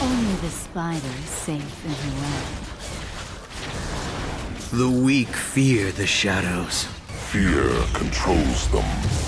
Only the spider is safe in her web. The weak fear the shadows. Fear controls them.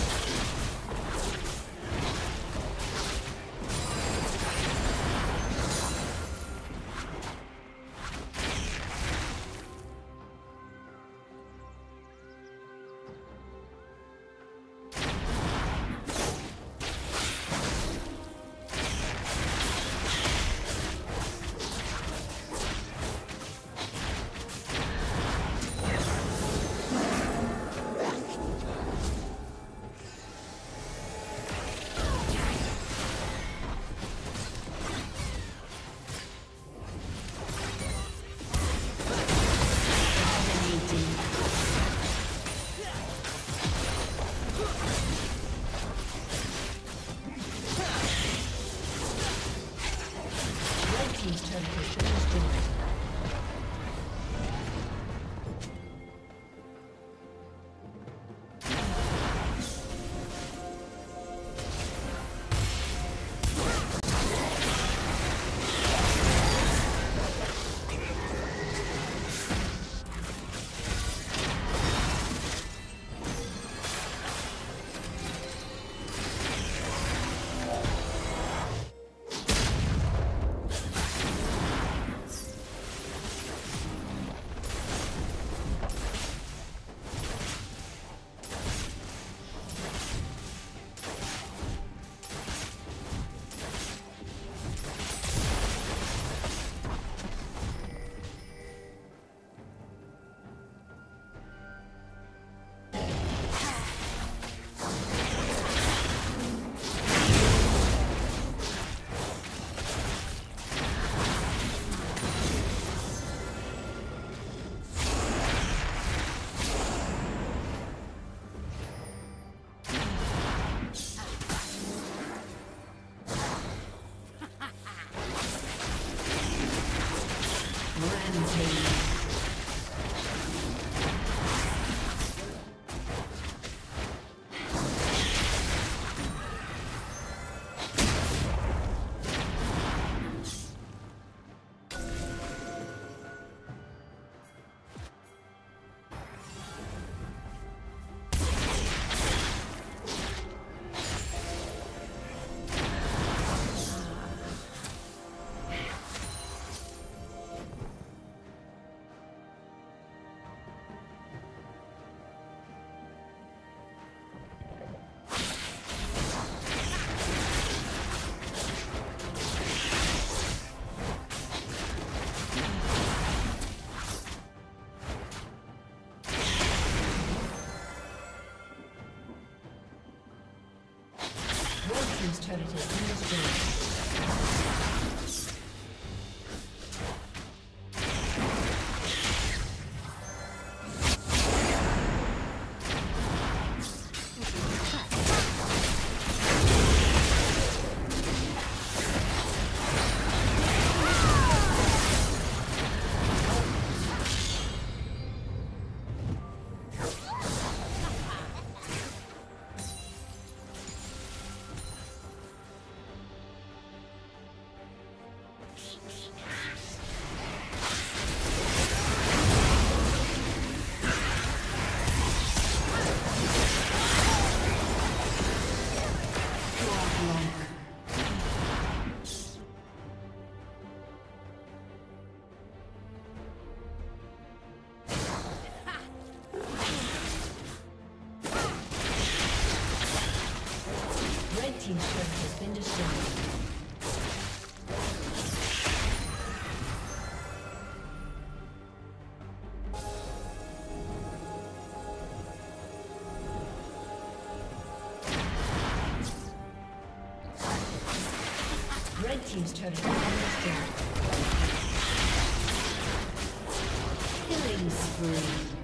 Turret has destroyed. Team's turret has. Killing spree.